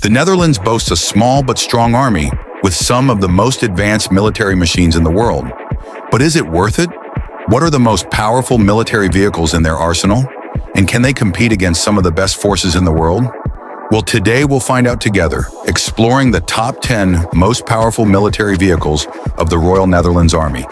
The Netherlands boasts a small but strong army with some of the most advanced military machines in the world. But is it worth it? What are the most powerful military vehicles in their arsenal? And can they compete against some of the best forces in the world? Well, today we'll find out together, exploring the top 10 most powerful military vehicles of the Royal Netherlands Army.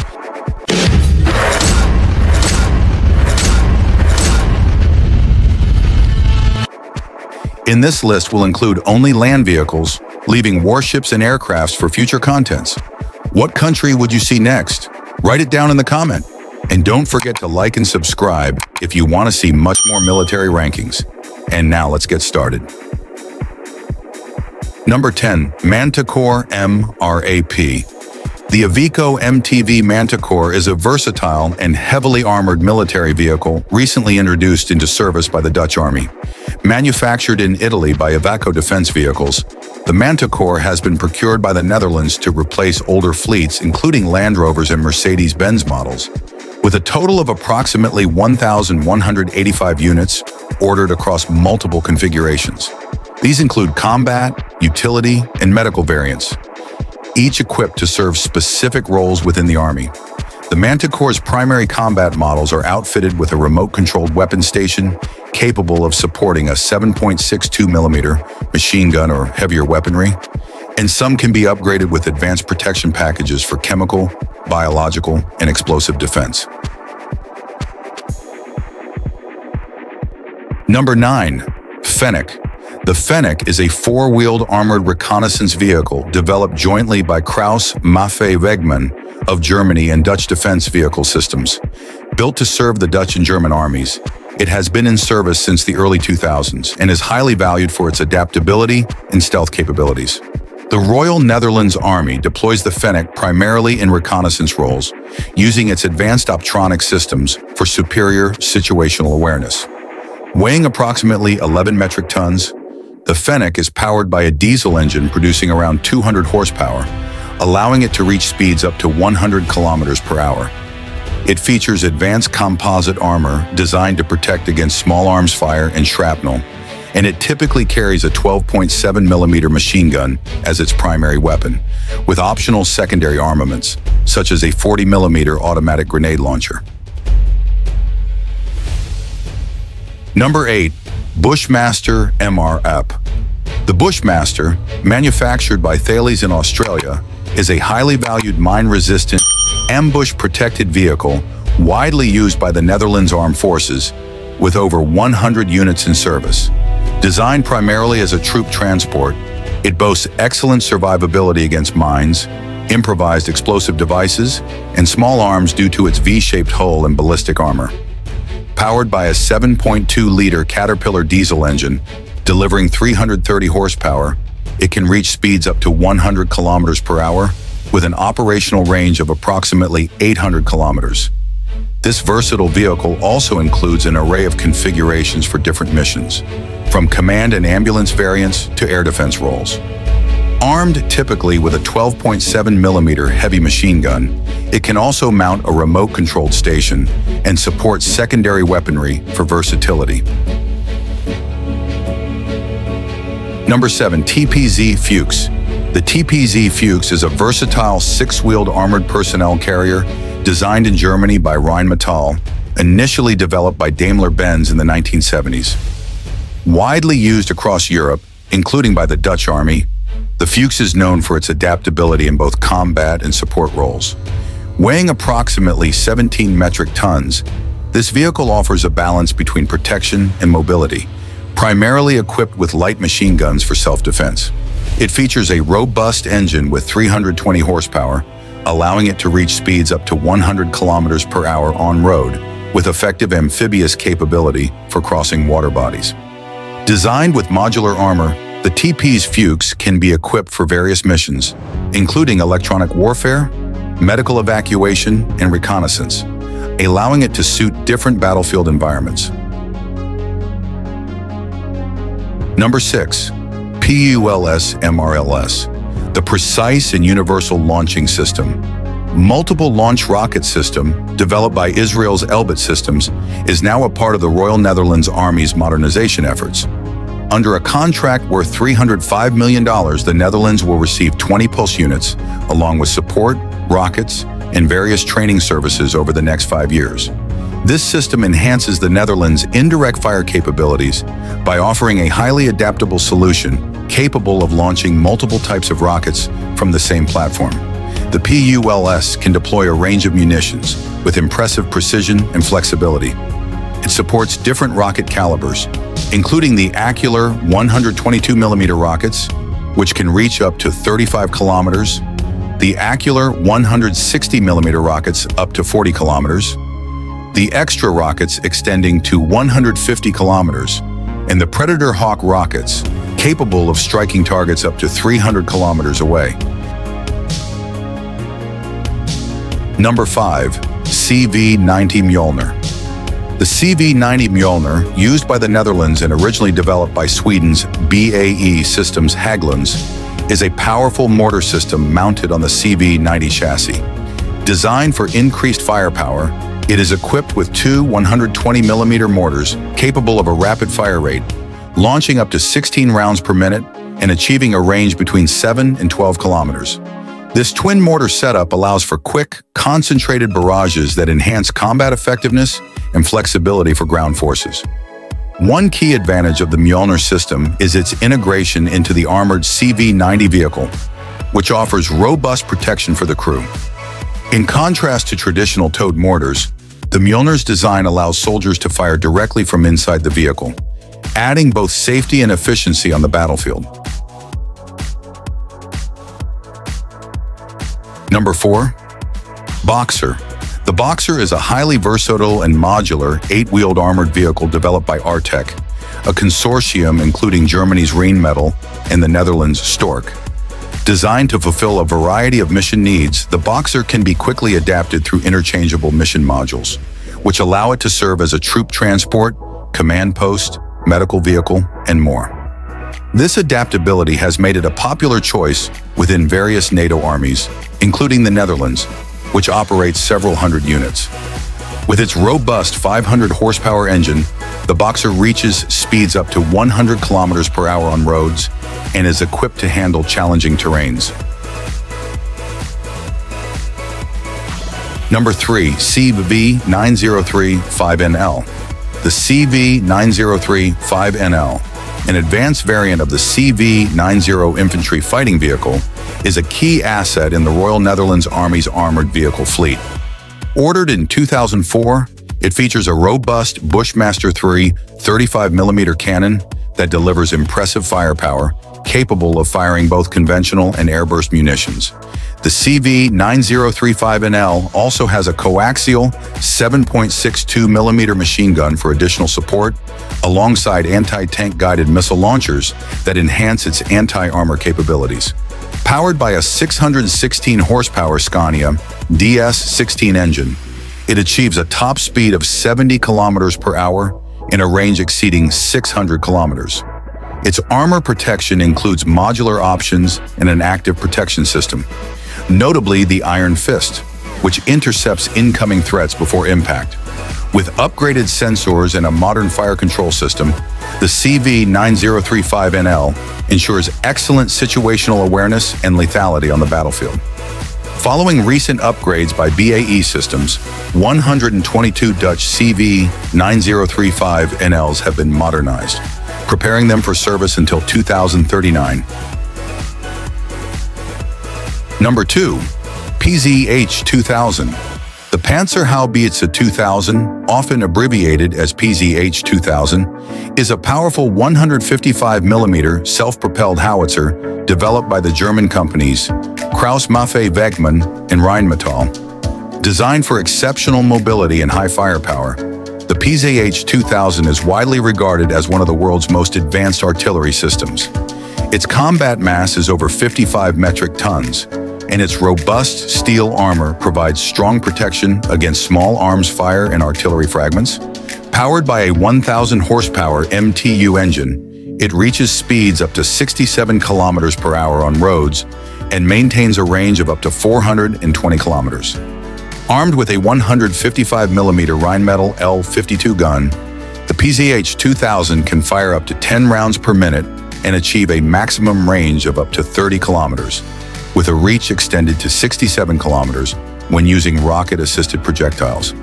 In this list will include only land vehicles, leaving warships and aircrafts for future contents. What country would you see next? Write it down in the comment. And don't forget to like and subscribe if you want to see much more military rankings. And now let's get started. Number 10. Manticore MRAP. The Iveco MTV Manticore is a versatile and heavily armored military vehicle recently introduced into service by the Dutch Army. Manufactured in Italy by Iveco Defense Vehicles, the Manticore has been procured by the Netherlands to replace older fleets including Land Rovers and Mercedes-Benz models. With a total of approximately 1,185 units ordered across multiple configurations. These include combat, utility, and medical variants, each equipped to serve specific roles within the Army. The Manticore's primary combat models are outfitted with a remote-controlled weapon station capable of supporting a 7.62mm machine gun or heavier weaponry, and some can be upgraded with advanced protection packages for chemical, biological, and explosive defense. Number 9. Fennek. The Fennek is a four-wheeled armored reconnaissance vehicle developed jointly by Krauss Maffei Wegmann of Germany and Dutch Defense Vehicle Systems. Built to serve the Dutch and German armies, it has been in service since the early 2000s and is highly valued for its adaptability and stealth capabilities. The Royal Netherlands Army deploys the Fennek primarily in reconnaissance roles, using its advanced optronic systems for superior situational awareness. Weighing approximately 11 metric tons, the Fennek is powered by a diesel engine producing around 200 horsepower, allowing it to reach speeds up to 100 kilometers per hour. It features advanced composite armor designed to protect against small arms fire and shrapnel, and it typically carries a 12.7 millimeter machine gun as its primary weapon, with optional secondary armaments, such as a 40 millimeter automatic grenade launcher. Number 8. Bushmaster MRAP The Bushmaster, manufactured by Thales in Australia, is a highly valued mine-resistant, ambush-protected vehicle widely used by the Netherlands Armed Forces, with over 100 units in service. Designed primarily as a troop transport, it boasts excellent survivability against mines, improvised explosive devices, and small arms due to its V-shaped hull and ballistic armor. Powered by a 7.2-liter Caterpillar diesel engine, delivering 330 horsepower, it can reach speeds up to 100 kilometers per hour with an operational range of approximately 800 kilometers. This versatile vehicle also includes an array of configurations for different missions, from command and ambulance variants to air defense roles. Armed typically with a 12.7 millimeter heavy machine gun, it can also mount a remote-controlled station and support secondary weaponry for versatility. Number 7. TPZ Fuchs The TPZ Fuchs is a versatile six-wheeled armored personnel carrier designed in Germany by Rheinmetall, initially developed by Daimler-Benz in the 1970s. Widely used across Europe, including by the Dutch Army, the Fuchs is known for its adaptability in both combat and support roles. Weighing approximately 17 metric tons, this vehicle offers a balance between protection and mobility, primarily equipped with light machine guns for self-defense. It features a robust engine with 320 horsepower, allowing it to reach speeds up to 100 kilometers per hour on road, with effective amphibious capability for crossing water bodies. Designed with modular armor, the TPz Fuchs can be equipped for various missions, including electronic warfare, medical evacuation, and reconnaissance, allowing it to suit different battlefield environments. Number 6. PULS MRLS, the Precise and Universal Launching System. Multiple Launch Rocket System, developed by Israel's Elbit Systems, is now a part of the Royal Netherlands Army's modernization efforts. Under a contract worth $305 million, the Netherlands will receive 20 PULS units, along with support, rockets, and various training services over the next five years. This system enhances the Netherlands' indirect fire capabilities by offering a highly adaptable solution capable of launching multiple types of rockets from the same platform. The PULS can deploy a range of munitions with impressive precision and flexibility. It supports different rocket calibers, including the Accular 122mm rockets, which can reach up to 35 kilometers, the Accular 160mm rockets up to 40 kilometers, the Extra rockets extending to 150 kilometers, and the Predator Hawk rockets, capable of striking targets up to 300 kilometers away. Number 5. CV-90 Mjolner the CV-90 Mjolner, used by the Netherlands and originally developed by Sweden's BAE Systems Hägglunds, is a powerful mortar system mounted on the CV-90 chassis. Designed for increased firepower, it is equipped with two 120mm mortars capable of a rapid fire rate, launching up to 16 rounds per minute and achieving a range between 7 and 12 kilometers. This twin mortar setup allows for quick, concentrated barrages that enhance combat effectiveness and flexibility for ground forces. One key advantage of the Mjolner system is its integration into the armored CV-90 vehicle, which offers robust protection for the crew. In contrast to traditional towed mortars, the Mjolner's design allows soldiers to fire directly from inside the vehicle, adding both safety and efficiency on the battlefield. Number 4. Boxer the Boxer is a highly versatile and modular eight-wheeled armored vehicle developed by Artec, a consortium including Germany's Rheinmetall and the Netherlands' Stork. Designed to fulfill a variety of mission needs, the Boxer can be quickly adapted through interchangeable mission modules, which allow it to serve as a troop transport, command post, medical vehicle, and more. This adaptability has made it a popular choice within various NATO armies, including the Netherlands, which operates several hundred units. With its robust 500 horsepower engine, the Boxer reaches speeds up to 100 kilometers per hour on roads and is equipped to handle challenging terrains. Number 3. CV-9035NL The CV-9035NL, an advanced variant of the CV-90 infantry fighting vehicle, is a key asset in the Royal Netherlands Army's armored vehicle fleet. Ordered in 2004, it features a robust Bushmaster 3 35mm cannon that delivers impressive firepower, capable of firing both conventional and airburst munitions. The CV-9035NL also has a coaxial 7.62mm machine gun for additional support, alongside anti-tank guided missile launchers that enhance its anti-armor capabilities. Powered by a 616 horsepower Scania DS16 engine, it achieves a top speed of 70 kilometers per hour in a range exceeding 600 kilometers. Its armor protection includes modular options and an active protection system, notably the Iron Fist, which intercepts incoming threats before impact. With upgraded sensors and a modern fire control system, the CV9035NL ensures excellent situational awareness and lethality on the battlefield. Following recent upgrades by BAE Systems, 122 Dutch CV9035NLs have been modernized, preparing them for service until 2039. Number 2. PZH 2000 the Panzerhaubitze 2000, often abbreviated as PZH-2000, is a powerful 155mm self-propelled howitzer developed by the German companies Krauss-Maffei Wegmann and Rheinmetall. Designed for exceptional mobility and high firepower, the PZH-2000 is widely regarded as one of the world's most advanced artillery systems. Its combat mass is over 55 metric tons, and its robust steel armor provides strong protection against small arms fire and artillery fragments. Powered by a 1,000 horsepower MTU engine, it reaches speeds up to 67 kilometers per hour on roads and maintains a range of up to 420 kilometers. Armed with a 155mm Rheinmetall L52 gun, the PZH-2000 can fire up to 10 rounds per minute and achieve a maximum range of up to 30 kilometers, with a reach extended to 67 kilometers when using rocket-assisted projectiles.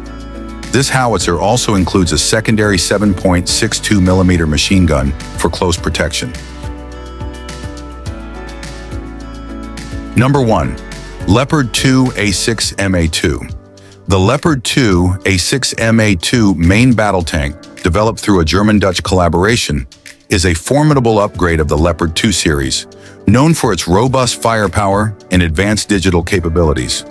This howitzer also includes a secondary 7.62 millimeter machine gun for close protection. Number 1. Leopard 2 A6MA2 The Leopard 2 A6MA2 main battle tank, developed through a German-Dutch collaboration, is a formidable upgrade of the Leopard 2 series, known for its robust firepower and advanced digital capabilities.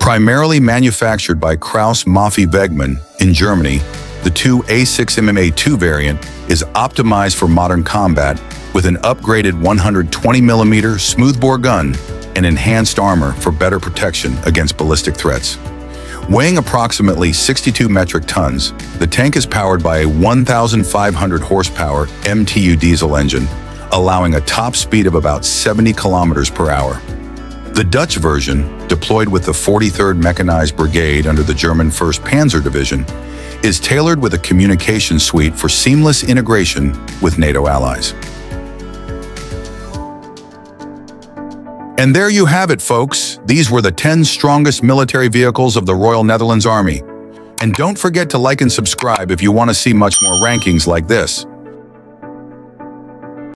Primarily manufactured by Krauss Maffei Wegmann in Germany, the 2 A6MMA2 variant is optimized for modern combat with an upgraded 120mm smoothbore gun and enhanced armor for better protection against ballistic threats. Weighing approximately 62 metric tons, the tank is powered by a 1,500 horsepower MTU diesel engine, allowing a top speed of about 70 kilometers per hour. The Dutch version, deployed with the 43rd Mechanized Brigade under the German 1st Panzer Division, is tailored with a communication suite for seamless integration with NATO allies. And there you have it, folks. These were the 10 strongest military vehicles of the Royal Netherlands Army. And don't forget to like and subscribe if you want to see much more rankings like this.